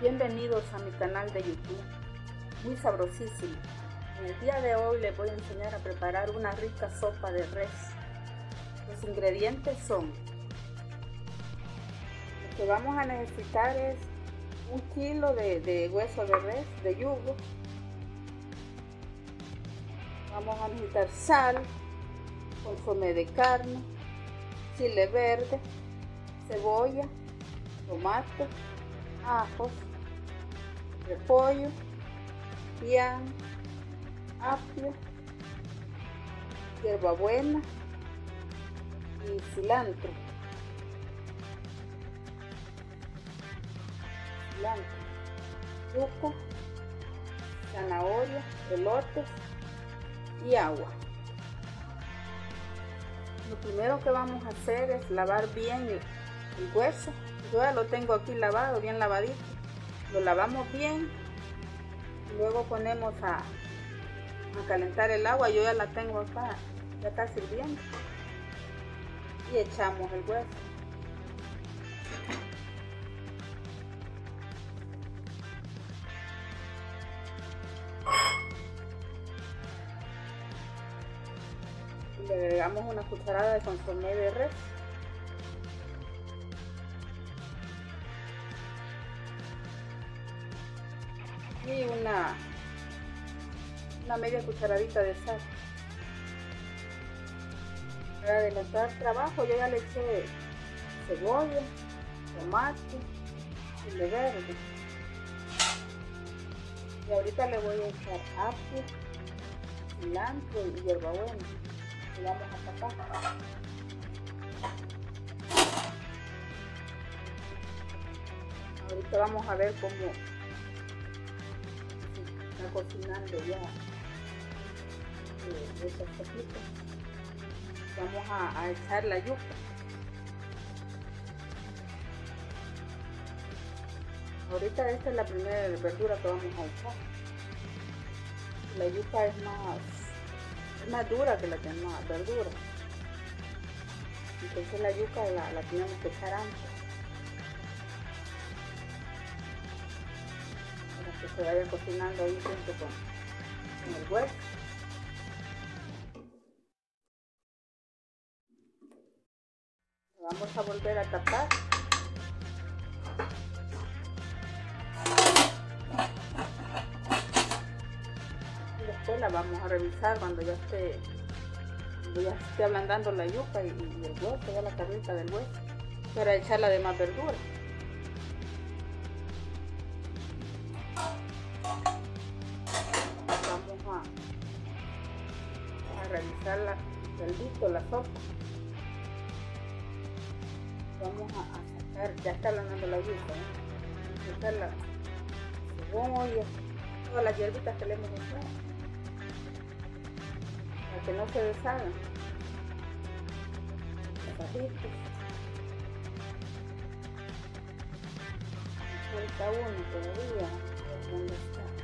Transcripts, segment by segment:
Bienvenidos a mi canal de YouTube, muy sabrosísimo. En el día de hoy les voy a enseñar a preparar una rica sopa de res. Los ingredientes son, lo que vamos a necesitar es un kilo de, hueso de res, de yugo. Vamos a necesitar sal, consomé de carne, chile verde, cebolla, tomate, ajos, repollo, pian, apio, hierbabuena y cilantro. Cilantro, yuca, zanahoria, elotes y agua. Lo primero que vamos a hacer es lavar bien el, hueso. Yo ya lo tengo aquí lavado, bien lavadito lo lavamos bien luego ponemos a, a, calentar el agua yo ya la tengo acá ya está sirviendo y echamos el hueso. Le agregamos una cucharada de consomé de res y una, una media cucharadita de sal. Para adelantar trabajo yo ya le eché cebolla, tomate, chile verde. Y ahorita le voy a echar apio, cilantro y hierbabuena. Y vamos a tapar. Ahorita vamos a ver cómo cocinando ya eh, estas. Vamos a, a echar la yuca. Ahorita esta es la primera verdura que vamos a echar. La yuca es más, es más dura que la demás verdura. Entonces la yuca la, la tenemos que echar antes. Se vaya cocinando ahí junto con, el hueso. Vamos a volver a tapar. Y después la vamos a revisar cuando ya esté, ya esté ablandando la yuca y, el hueso, ya la carnita del hueso, para echarla de más verdura. Realizar la, el listo, la sopa. Vamos a, a, sacar, ya está lanando la yuca, ¿eh? sacar la cebolla, todas las hierbitas que le hemos echado, para que no se deshagan. Pajitos. Falta uno todavía, ¿dónde está?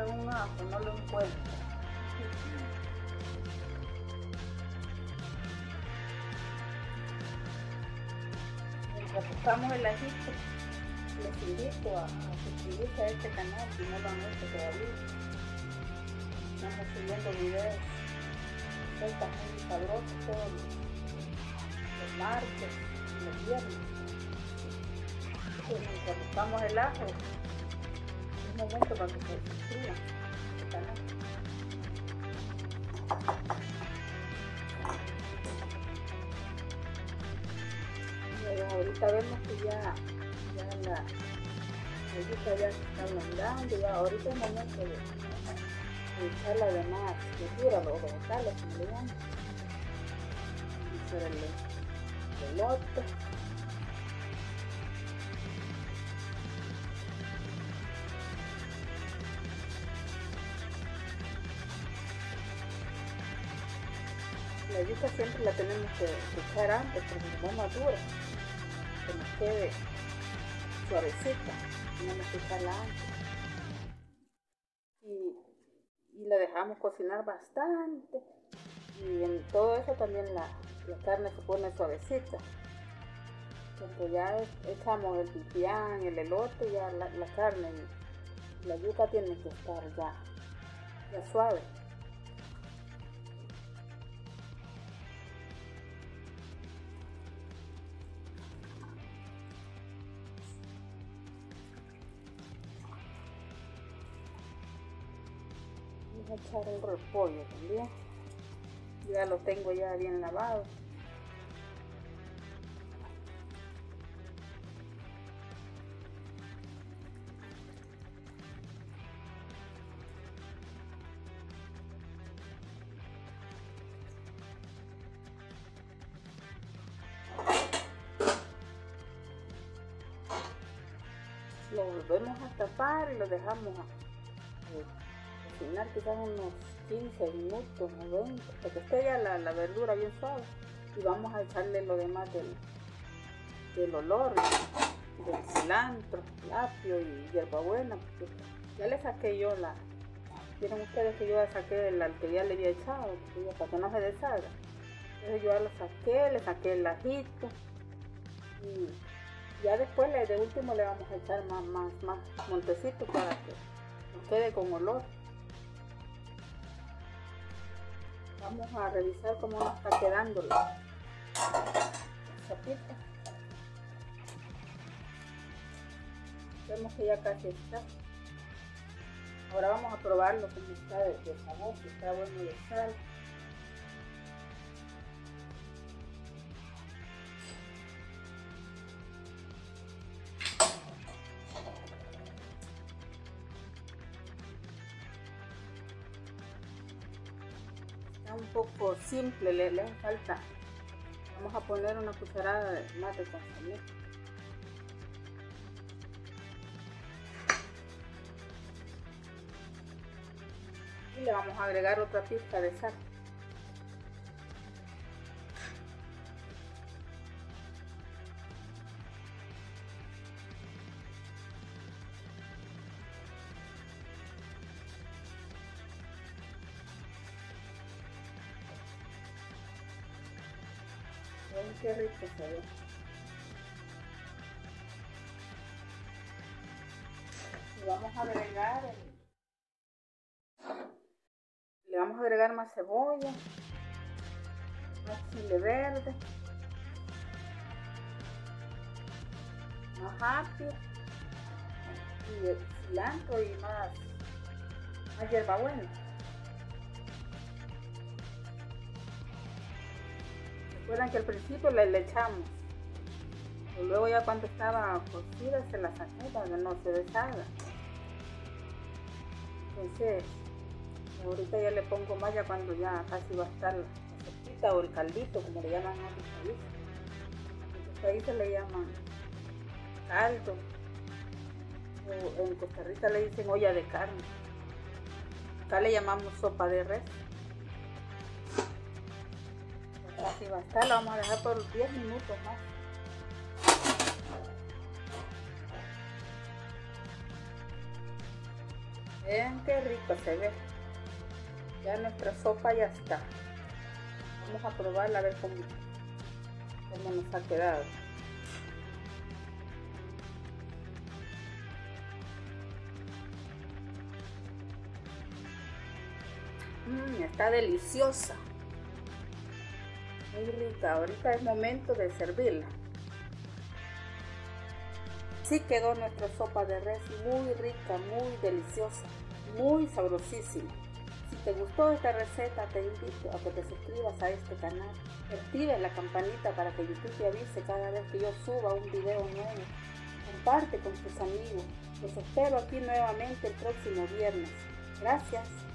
Un ajo, no lo encuentro. Mientras buscamos el ajito, les invito a, suscribirse a este canal si no lo han hecho todavía. Estamos subiendo videos recetas muy todos los, martes, los viernes. Mientras buscamos el ajo, momento para que se. Pero ahorita vemos que ya, ya la yuca ya se está ablandando, ya ahorita es momento de, de echar la demás verdura, los vegetales, como le llaman. Hacer el, el elote. La yuca siempre la tenemos que, echar antes porque no madura, que nos quede suavecita, tenemos que echarla antes. Y, la dejamos cocinar bastante y en todo eso también la, carne se pone suavecita. Cuando ya echamos el pipián, el elote, ya la, la carne, la yuca tiene que estar ya, ya suave. A echar el repollo también. Ya lo tengo ya bien lavado. lo volvemos a tapar y lo dejamos quizás unos 15 minutos o 20, para que esté ya la, la, verdura bien suave. Y vamos a echarle lo demás del, del olor, del cilantro, el apio y hierbabuena, porque ya le saqué yo la, vieron ustedes que yo ya saqué el que ya le había echado, para que no se deshaga. Entonces yo ya lo saqué, le saqué el ajito y ya después de último le vamos a echar más, más, más montecito para que quede con olor. Vamos a revisar cómo nos está quedando la sopita. Vemos que ya casi está. Ahora vamos a probarlo como está de, de sabor, si está bueno de sal. Poco simple, le, le falta. Vamos a poner una cucharada más de consomé. Y le vamos a agregar otra pizca de sal. Qué rico ve. Le vamos a agregar le vamos a agregar más cebolla, más chile verde, más apio y cilantro y más, más hierbabuena. Recuerdan que al principio le, echamos. Y luego ya cuando estaba cocida se la saqué para que no se deshaga. Entonces, ahorita ya le pongo más ya cuando ya casi va a estar la sopita o el caldito, como le llaman a los países. En ahí se le llaman caldo. O en Costa Rica le dicen olla de carne. Acá le llamamos sopa de res. Así va a estar, lo vamos a dejar por 10 minutos más. Vean qué rico se ve. Ya nuestra sopa ya está. Vamos a probarla a ver cómo, cómo nos ha quedado. Mmm, está deliciosa rica. Ahorita es momento de servirla. Sí quedó nuestra sopa de res muy rica, muy deliciosa, muy sabrosísima. Si te gustó esta receta, te invito a que te suscribas a este canal. Active la campanita para que YouTube te avise cada vez que yo suba un video nuevo. Comparte con tus amigos. Los espero aquí nuevamente el próximo viernes. Gracias.